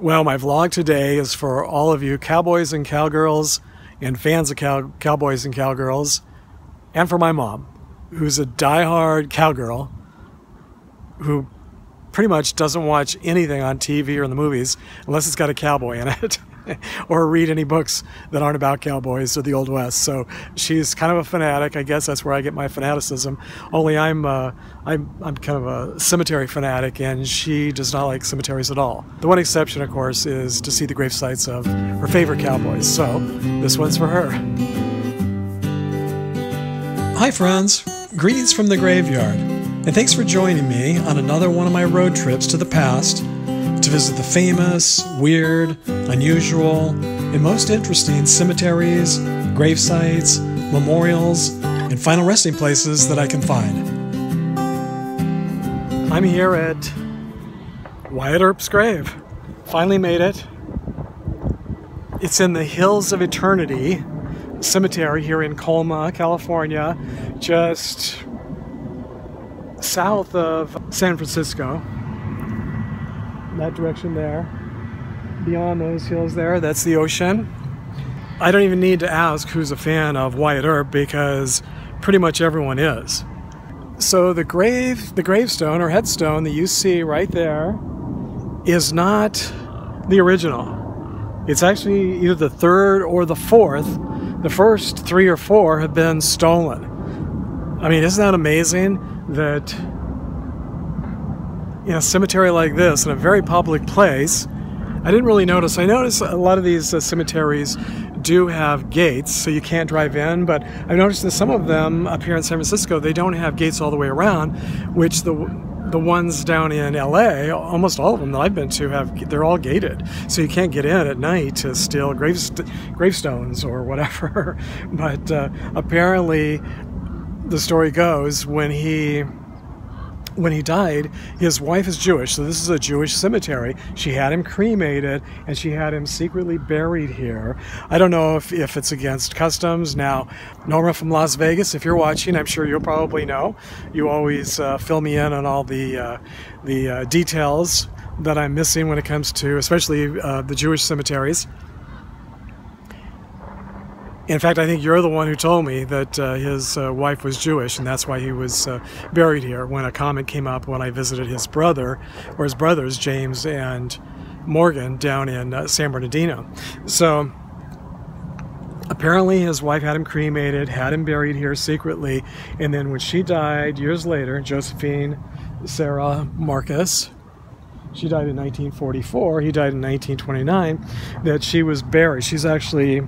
Well, my vlog today is for all of you cowboys and cowgirls and fans of cow- cowboys and cowgirls, and for my mom, who's a diehard cowgirl who pretty much doesn't watch anything on TV or in the movies unless it's got a cowboy in it. or read any books that aren't about cowboys or the Old West. So she's kind of a fanatic. I guess that's where I get my fanaticism. Only I'm uh, I'm I'm kind of a cemetery fanatic, and she does not like cemeteries at all. The one exception, of course, is to see the grave sites of her favorite cowboys. So this one's for her. Hi, friends. Greetings from the graveyard. And thanks for joining me on another one of my road trips to the past to visit the famous, weird, unusual, and most interesting cemeteries, grave sites, memorials, and final resting places that I can find. I'm here at Wyatt Earp's grave. Finally made it. It's in the Hills of Eternity Cemetery here in Colma, California, just south of San Francisco that direction there. Beyond those hills there, that's the ocean. I don't even need to ask who's a fan of Wyatt Earp because pretty much everyone is. So the grave, the gravestone or headstone that you see right there is not the original. It's actually either the third or the fourth. The first three or four have been stolen. I mean, isn't that amazing that in a cemetery like this, in a very public place, I didn't really notice. I noticed a lot of these uh, cemeteries do have gates, so you can't drive in. But I've noticed that some of them up here in San Francisco, they don't have gates all the way around, which the the ones down in LA, almost all of them that I've been to have, they're all gated. So you can't get in at night to steal gravest- gravestones or whatever. but uh, apparently, the story goes when he when he died, his wife is Jewish, so this is a Jewish cemetery. She had him cremated and she had him secretly buried here. I don't know if, if it's against customs. Now, Norma from Las Vegas, if you're watching, I'm sure you'll probably know. You always uh, fill me in on all the, uh, the uh, details that I'm missing when it comes to, especially uh, the Jewish cemeteries. In fact, I think you're the one who told me that uh, his uh, wife was Jewish, and that's why he was uh, buried here. When a comment came up when I visited his brother, or his brothers, James and Morgan, down in uh, San Bernardino. So apparently, his wife had him cremated, had him buried here secretly, and then when she died years later, Josephine Sarah Marcus, she died in 1944, he died in 1929, that she was buried. She's actually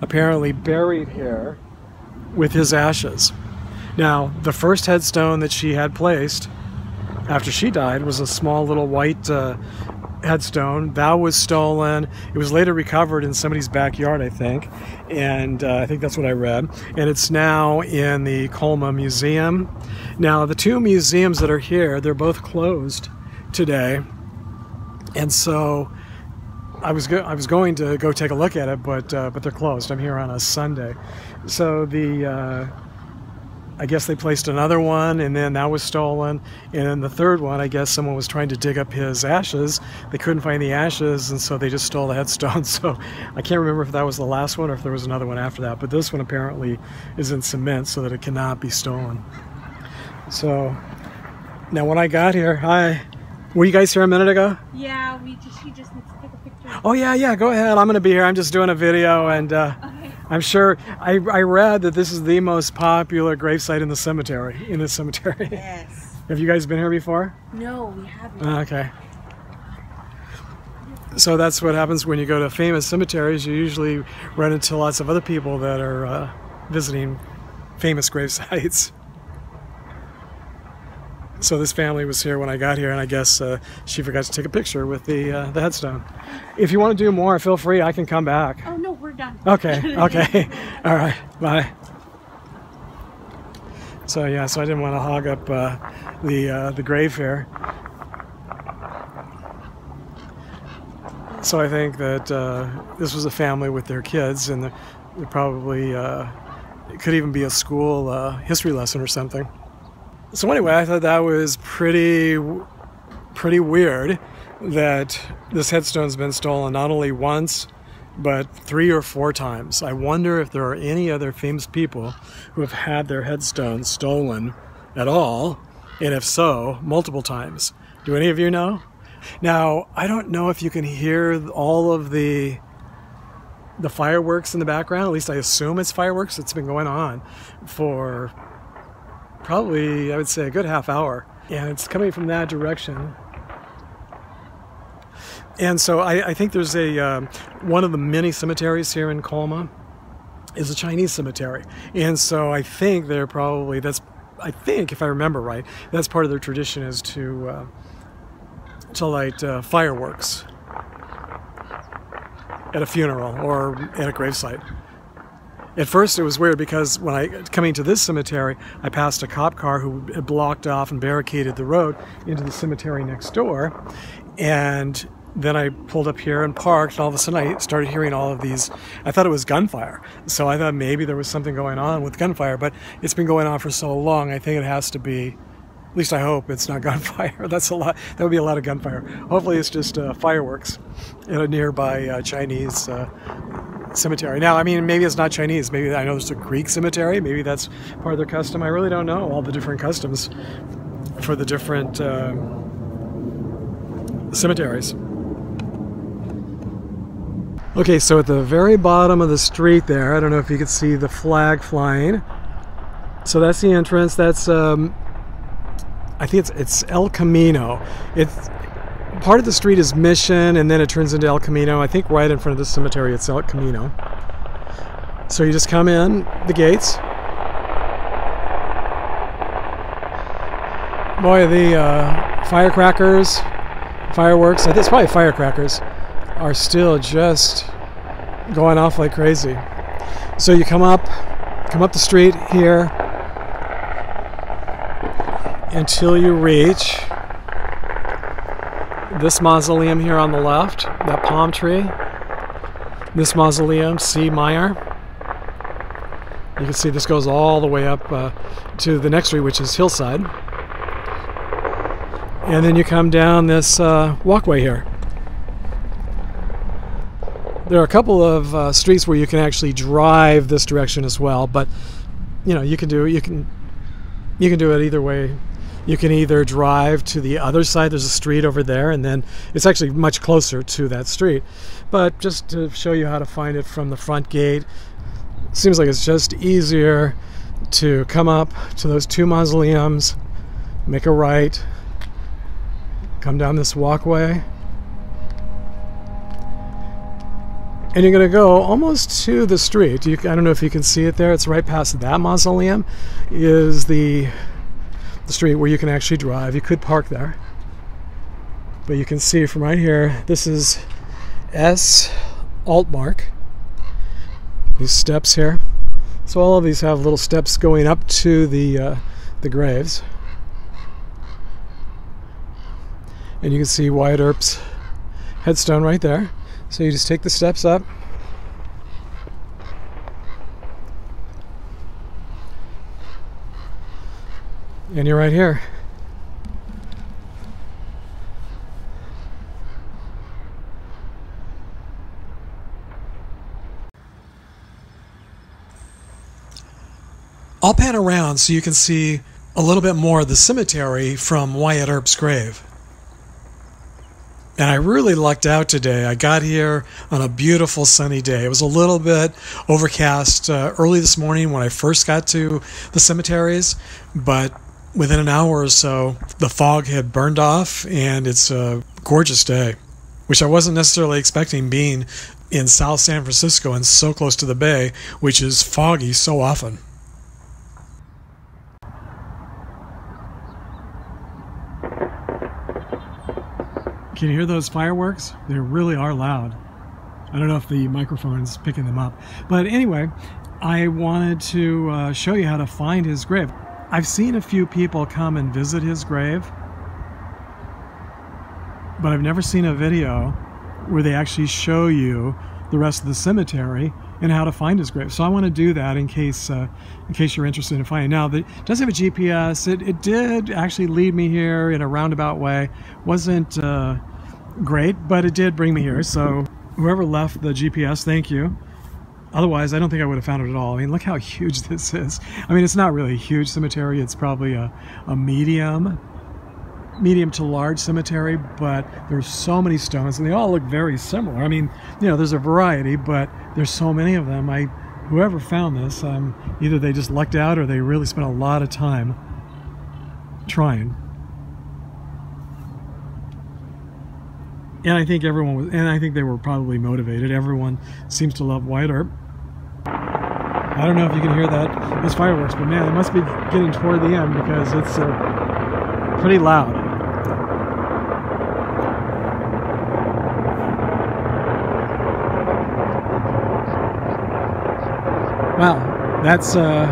apparently buried here with his ashes. Now, the first headstone that she had placed after she died was a small little white uh, headstone. That was stolen. It was later recovered in somebody's backyard, I think. And uh, I think that's what I read. And it's now in the Colma Museum. Now, the two museums that are here, they're both closed today. And so I was go- I was going to go take a look at it, but uh, but they're closed. I'm here on a Sunday, so the uh, I guess they placed another one, and then that was stolen. And then the third one, I guess someone was trying to dig up his ashes. They couldn't find the ashes, and so they just stole the headstone. So I can't remember if that was the last one or if there was another one after that. But this one apparently is in cement, so that it cannot be stolen. So now when I got here, hi. Were you guys here a minute ago? Yeah, we just she just needs to picture. Oh yeah, yeah. Go ahead. I'm going to be here. I'm just doing a video, and uh, Okay. I'm sure I, I read that this is the most popular gravesite in the cemetery. In the cemetery. Yes. Have you guys been here before? No, we haven't. Uh, Okay. So that's what happens when you go to famous cemeteries. You usually run into lots of other people that are uh, visiting famous grave sites. So this family was here when I got here, and I guess uh, she forgot to take a picture with the uh, the headstone. If you want to do more, feel free. I can come back. oh no, we're done. Okay, okay. All right, bye. So yeah, so I didn't want to hog up uh, the uh, the grave here. So I think that uh, this was a family with their kids, and they probably uh, it could even be a school uh, history lesson or something. So anyway, I thought that was pretty pretty weird that this headstone's been stolen not only once, but three or four times. I wonder if there are any other famous people who have had their headstones stolen at all, and if so, multiple times. Do any of you know? Now, I don't know if you can hear all of the the fireworks in the background. At least I assume it's fireworks. It's been going on for probably, I would say, a good half hour. And it's coming from that direction. And so I, I think there's a um, one of the many cemeteries here in Colma is a Chinese cemetery, and so I think they're probably that's I think if I remember right, that's part of their tradition is to uh, to light uh, fireworks at a funeral or at a gravesite. At first, it was weird because when I coming to this cemetery, I passed a cop car who had blocked off and barricaded the road into the cemetery next door, and then I pulled up here and parked, and all of a sudden I started hearing all of these. I thought it was gunfire, so I thought maybe there was something going on with gunfire, but it's been going on for so long. I think it has to be. At least I hope it's not gunfire. That's a lot. That would be a lot of gunfire. Hopefully, it's just uh, fireworks in a nearby uh, Chinese uh, cemetery. Now, I mean, maybe it's not Chinese. Maybe I know there's a Greek cemetery. Maybe that's part of their custom. I really don't know all the different customs for the different um, cemeteries. Okay, so at the very bottom of the street there, I don't know if you can see the flag flying. So that's the entrance. That's um, I think it's it's El Camino. It's part of the street is Mission, and then it turns into El Camino. I think right in front of the cemetery, it's El Camino. So you just come in the gates. Boy, the uh, firecrackers, fireworks. I think it's probably firecrackers are still just going off like crazy. So you come up, come up the street here until you reach this mausoleum here on the left, that palm tree. This mausoleum, C. Meyer. You can see this goes all the way up uh, to the next street, which is Hillside. And then you come down this uh, walkway here. There are a couple of uh, streets where you can actually drive this direction as well, but you know you can do you can you can do it either way. You can either drive to the other side. There's a street over there, and then it's actually much closer to that street. But just to show you how to find it from the front gate, seems like it's just easier to come up to those two mausoleums, make a right, come down this walkway and you're going to go almost to the street. You, I don't know if you can see it there. It's right past that mausoleum. Is the the street where you can actually drive. You could park there, but you can see from right here. This is S Altmark. These steps here. So all of these have little steps going up to the uh, the graves, and you can see Wyatt Earp's headstone right there. So you just take the steps up. And you're right here. I'll pan around so you can see a little bit more of the cemetery from Wyatt Earp's grave. And I really lucked out today. I got here on a beautiful sunny day. It was a little bit overcast uh, early this morning when I first got to the cemeteries, but within an hour or so, the fog had burned off and it's a gorgeous day, which I wasn't necessarily expecting being in South San Francisco and so close to the bay, which is foggy so often. Can you hear those fireworks? They really are loud. I don't know if the microphone is picking them up. But anyway, I wanted to uh, show you how to find his grave. I've seen a few people come and visit his grave, but I've never seen a video where they actually show you the rest of the cemetery and how to find his grave. So I want to do that in case uh, in case you're interested in finding. Now, it does have a GPS. It, it did actually lead me here in a roundabout way. wasn't uh, great, but it did bring me here. So whoever left the GPS, thank you. Otherwise, I don't think I would have found it at all. I mean, look how huge this is. I mean, it's not really a huge cemetery. It's probably a, a medium medium to large cemetery, but there's so many stones and they all look very similar. I mean, you know, there's a variety, but there's so many of them. I, whoever found this, um, either they just lucked out or they really spent a lot of time trying. And I think everyone was, and I think they were probably motivated. Everyone seems to love Wyatt Earp. I don't know if you can hear that, those fireworks, but man, it must be getting toward the end because it's uh, pretty loud. Wow, that's uh,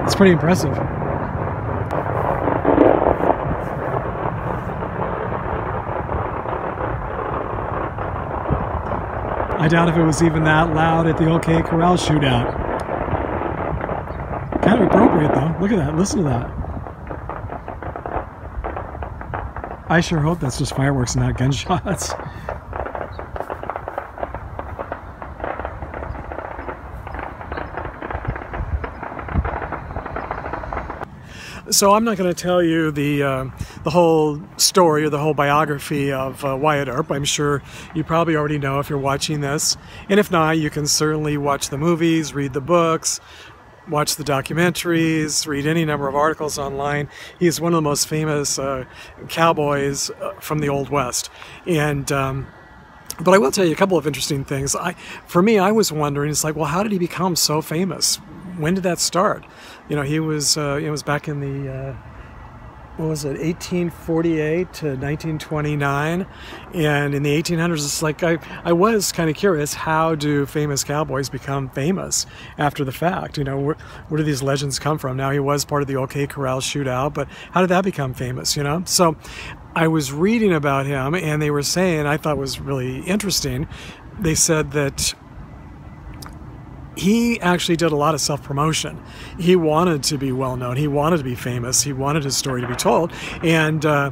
that's pretty impressive. I doubt if it was even that loud at the OK Corral shootout. Kind of appropriate though. Look at that. Listen to that. I sure hope that's just fireworks and not gunshots. so I'm not going to tell you the uh, the whole story or the whole biography of uh, Wyatt Earp. I'm sure you probably already know if you're watching this, and if not, you can certainly watch the movies, read the books, watch the documentaries, read any number of articles online. He's one of the most famous uh, cowboys uh, from the Old West, and. Um, but I will tell you a couple of interesting things. I, for me, I was wondering, it's like, well, how did he become so famous? When did that start? You know, he was uh, it was back in the uh, what was it, 1848 to 1929, and in the 1800s, it's like I I was kind of curious how do famous cowboys become famous after the fact? You know, where where do these legends come from? Now he was part of the OK Corral shootout, but how did that become famous? You know, so. I was reading about him, and they were saying I thought was really interesting. They said that he actually did a lot of self promotion. He wanted to be well known. He wanted to be famous. He wanted his story to be told. And uh,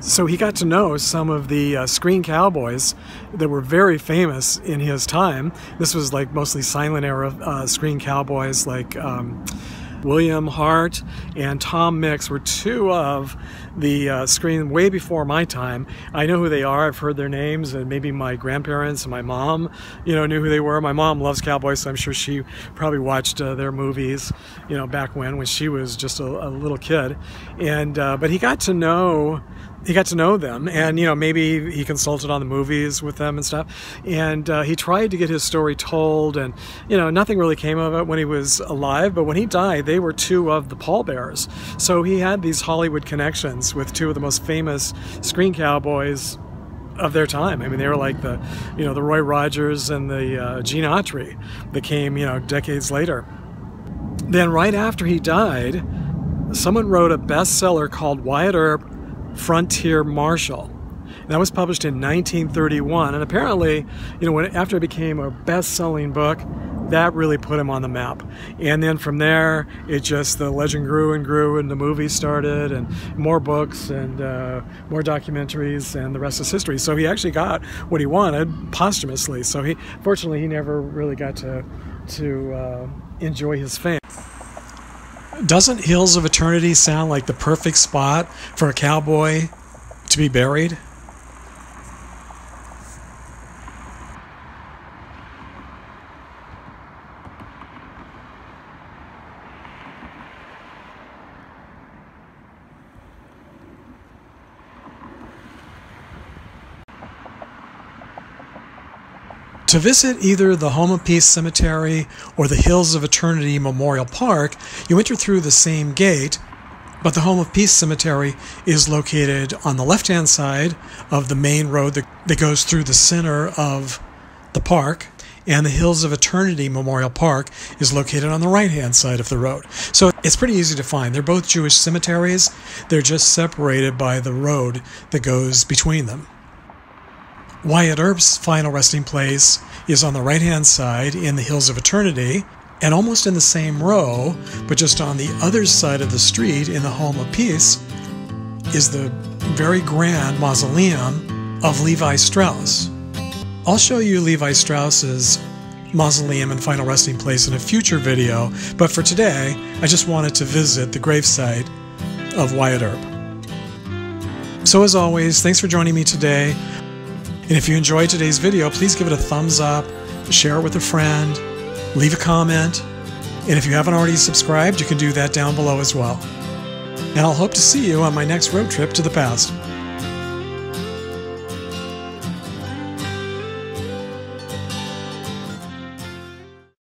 so he got to know some of the uh, screen cowboys that were very famous in his time. This was like mostly silent era uh, screen cowboys like. Um, William Hart and Tom Mix were two of the uh, screen way before my time. I know who they are. I've heard their names, and maybe my grandparents and my mom, you know, knew who they were. My mom loves cowboys, so I'm sure she probably watched uh, their movies, you know, back when when she was just a, a little kid. And uh, but he got to know he got to know them and you know maybe he consulted on the movies with them and stuff and uh, he tried to get his story told and you know nothing really came of it when he was alive but when he died they were two of the pallbearers so he had these hollywood connections with two of the most famous screen cowboys of their time. I mean, they were like the, you know, the Roy Rogers and the uh, Gene Autry that came, you know, decades later. Then right after he died, someone wrote a bestseller called Wyatt Earp Frontier Marshal. That was published in 1931, and apparently, you know, when after it became a best-selling book, that really put him on the map. And then from there, it just the legend grew and grew, and the movie started, and more books and uh, more documentaries, and the rest is history. So he actually got what he wanted posthumously. So he, fortunately, he never really got to to uh, enjoy his fame. Doesn't Hills of Eternity sound like the perfect spot for a cowboy to be buried? To visit either the Home of Peace Cemetery or the Hills of Eternity Memorial Park, you enter through the same gate, but the Home of Peace Cemetery is located on the left hand side of the main road that, that goes through the center of the park, and the Hills of Eternity Memorial Park is located on the right hand side of the road. So it's pretty easy to find. They're both Jewish cemeteries, they're just separated by the road that goes between them. Wyatt Earp's final resting place is on the right hand side in the Hills of Eternity, and almost in the same row, but just on the other side of the street in the Home of Peace, is the very grand mausoleum of Levi Strauss. I'll show you Levi Strauss's mausoleum and final resting place in a future video, but for today, I just wanted to visit the gravesite of Wyatt Earp. So, as always, thanks for joining me today. And if you enjoyed today's video, please give it a thumbs up, share it with a friend, leave a comment, and if you haven't already subscribed, you can do that down below as well. And I'll hope to see you on my next road trip to the past.